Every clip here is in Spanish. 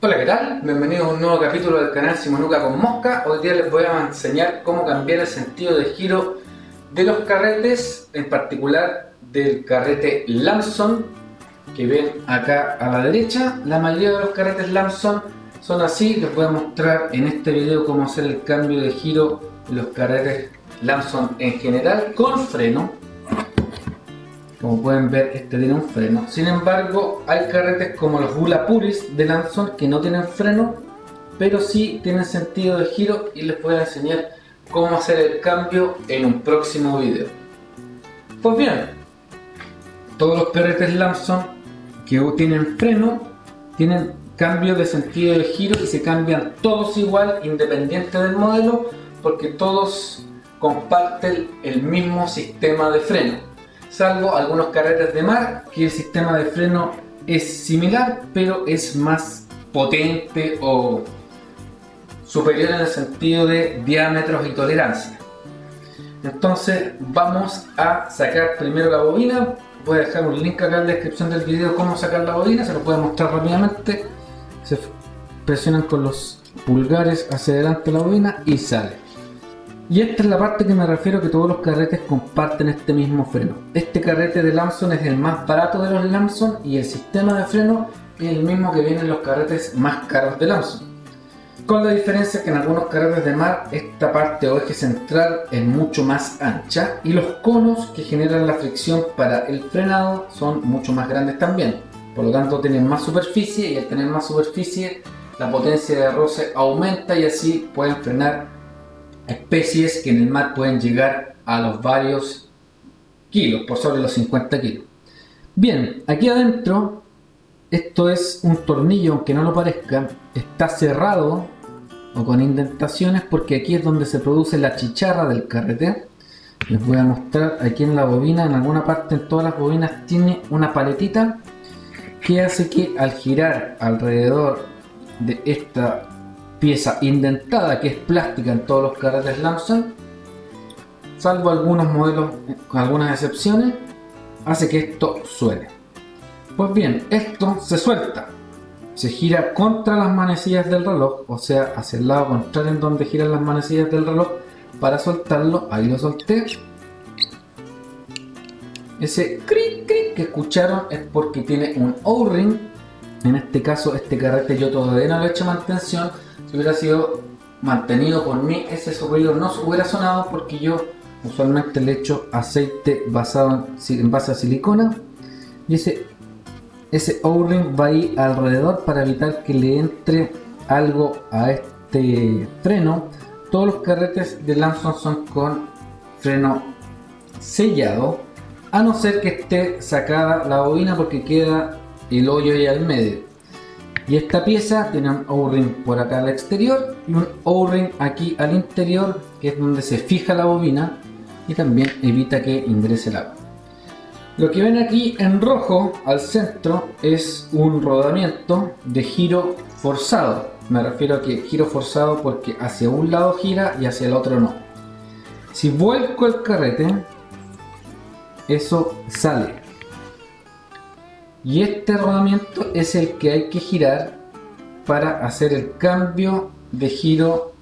Hola, ¿qué tal? Bienvenidos a un nuevo capítulo del canal Simonuca con Mosca. Hoy día les voy a enseñar cómo cambiar el sentido de giro de los carretes, en particular del carrete Lamson que ven acá a la derecha. La mayoría de los carretes Lamson son así. Les voy a mostrar en este video cómo hacer el cambio de giro de los carretes Lamson en general con freno como pueden ver, este tiene un freno. Sin embargo, hay carretes como los Gula Puris de Lanson que no tienen freno, pero sí tienen sentido de giro y les voy a enseñar cómo hacer el cambio en un próximo video. Pues bien, todos los carretes Lamson que tienen freno tienen cambio de sentido de giro y se cambian todos igual independiente del modelo porque todos comparten el mismo sistema de freno salvo algunos carretes de mar que el sistema de freno es similar pero es más potente o superior en el sentido de diámetros y tolerancia. Entonces vamos a sacar primero la bobina. Voy a dejar un link acá en la descripción del video cómo sacar la bobina se lo puedo mostrar rápidamente. Se presionan con los pulgares hacia adelante la bobina y sale y esta es la parte que me refiero que todos los carretes comparten este mismo freno. Este carrete de Lamson es el más barato de los Lamson y el sistema de freno es el mismo que viene en los carretes más caros de Lamson. Con la diferencia que en algunos carretes de mar esta parte o eje central es mucho más ancha y los conos que generan la fricción para el frenado son mucho más grandes también. Por lo tanto tienen más superficie y al tener más superficie la potencia de roce aumenta y así pueden frenar especies que en el mar pueden llegar a los varios kilos, por sobre los 50 kilos. Bien, aquí adentro, esto es un tornillo, aunque no lo parezca, está cerrado o con indentaciones porque aquí es donde se produce la chicharra del carrete. Les voy a mostrar aquí en la bobina, en alguna parte en todas las bobinas tiene una paletita que hace que al girar alrededor de esta pieza indentada que es plástica en todos los carretes Lamson, salvo algunos modelos con algunas excepciones, hace que esto suene. Pues bien, esto se suelta, se gira contra las manecillas del reloj, o sea, hacia el lado contrario en donde giran las manecillas del reloj, para soltarlo, ahí lo solté. Ese cric cric que escucharon es porque tiene un O-ring, en este caso este carrete yo todavía no le he hecho mantención, si hubiera sido mantenido por mí, ese ruido no hubiera sonado porque yo usualmente le echo aceite basado en, base a silicona y ese, ese O-ring va ahí alrededor para evitar que le entre algo a este freno. Todos los carretes de Lamson son con freno sellado, a no ser que esté sacada la bobina porque queda el hoyo ahí al medio. Y esta pieza tiene un O-ring por acá al exterior y un O-ring aquí al interior, que es donde se fija la bobina y también evita que ingrese el agua. Lo que ven aquí en rojo al centro es un rodamiento de giro forzado. Me refiero a que giro forzado porque hacia un lado gira y hacia el otro no. Si vuelco el carrete, eso sale. Y este rodamiento es el que hay que girar para hacer el cambio de giro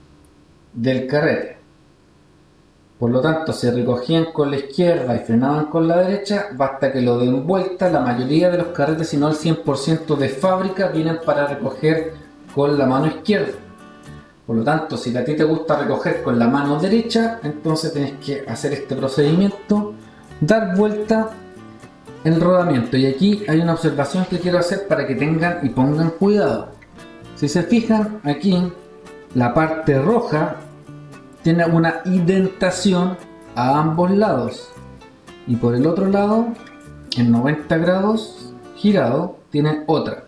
del carrete. Por lo tanto, se recogían con la izquierda y frenaban con la derecha, basta que lo den vuelta. La mayoría de los carretes, si no el 100% de fábrica, vienen para recoger con la mano izquierda. Por lo tanto, si a ti te gusta recoger con la mano derecha, entonces tienes que hacer este procedimiento, dar vuelta el rodamiento. Y aquí hay una observación que quiero hacer para que tengan y pongan cuidado. Si se fijan aquí, la parte roja tiene una indentación a ambos lados. Y por el otro lado, en 90 grados girado, tiene otra.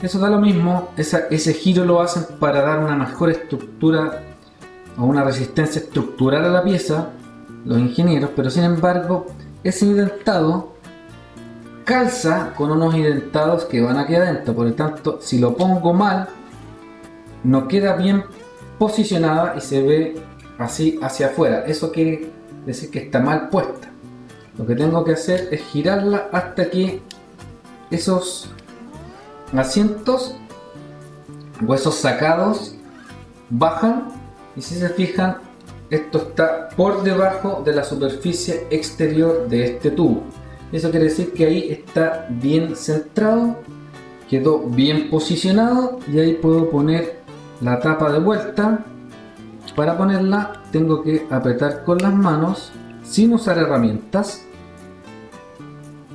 Eso da lo mismo, ese giro lo hacen para dar una mejor estructura o una resistencia estructural a la pieza, los ingenieros, pero sin embargo, ese indentado calza con unos indentados que van aquí adentro. Por lo tanto, si lo pongo mal, no queda bien posicionada y se ve así hacia afuera. Eso quiere decir que está mal puesta. Lo que tengo que hacer es girarla hasta que esos asientos huesos sacados bajan y si se fijan esto está por debajo de la superficie exterior de este tubo. Eso quiere decir que ahí está bien centrado, quedó bien posicionado y ahí puedo poner la tapa de vuelta. Para ponerla tengo que apretar con las manos sin usar herramientas.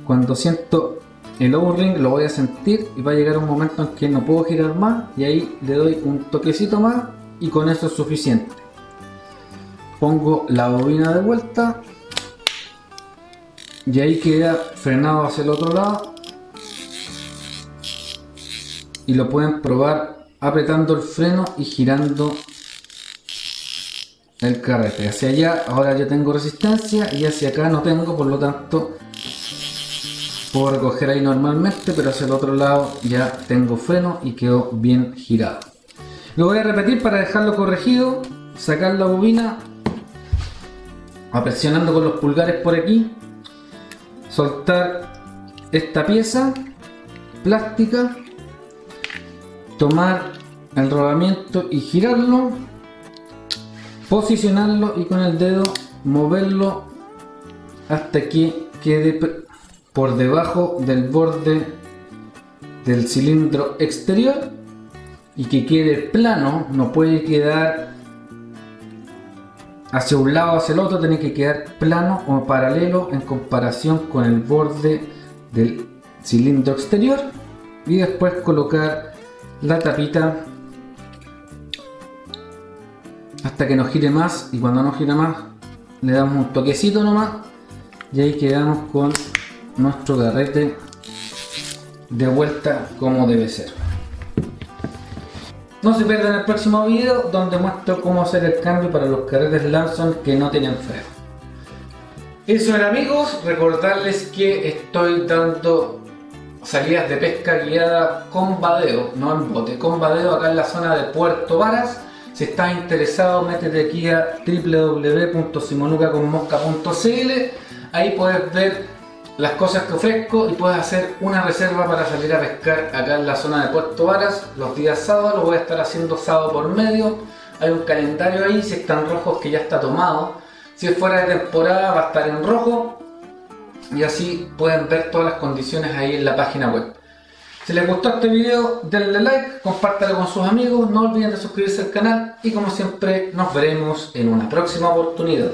Cuando siento el O-ring lo voy a sentir y va a llegar un momento en que no puedo girar más y ahí le doy un toquecito más y con eso es suficiente pongo la bobina de vuelta y ahí queda frenado hacia el otro lado. Y lo pueden probar apretando el freno y girando el carrete. Hacia allá ahora ya tengo resistencia y hacia acá no tengo por lo tanto puedo recoger ahí normalmente pero hacia el otro lado ya tengo freno y quedó bien girado. Lo voy a repetir para dejarlo corregido sacar la bobina presionando con los pulgares por aquí, soltar esta pieza plástica, tomar el rodamiento y girarlo, posicionarlo y con el dedo moverlo hasta que quede por debajo del borde del cilindro exterior y que quede plano, no puede quedar hacia un lado o hacia el otro tiene que quedar plano o paralelo en comparación con el borde del cilindro exterior. Y después colocar la tapita hasta que no gire más. Y cuando no gira más le damos un toquecito nomás. Y ahí quedamos con nuestro garrete de vuelta como debe ser no se pierdan el próximo video donde muestro cómo hacer el cambio para los carretes Lanson que no tienen freno. Eso era amigos, recordarles que estoy dando salidas de pesca guiada con badeo, no en bote, con badeo acá en la zona de Puerto Varas. Si estás interesado, métete aquí a www.simonucaconmosca.cl Ahí puedes ver las cosas que ofrezco y puedes hacer una reserva para salir a pescar acá en la zona de Puerto Varas los días sábados, lo voy a estar haciendo sábado por medio, hay un calendario ahí, si están rojos que ya está tomado, si es fuera de temporada va a estar en rojo y así pueden ver todas las condiciones ahí en la página web. Si les gustó este video denle like, compártelo con sus amigos, no olviden de suscribirse al canal y como siempre nos veremos en una próxima oportunidad.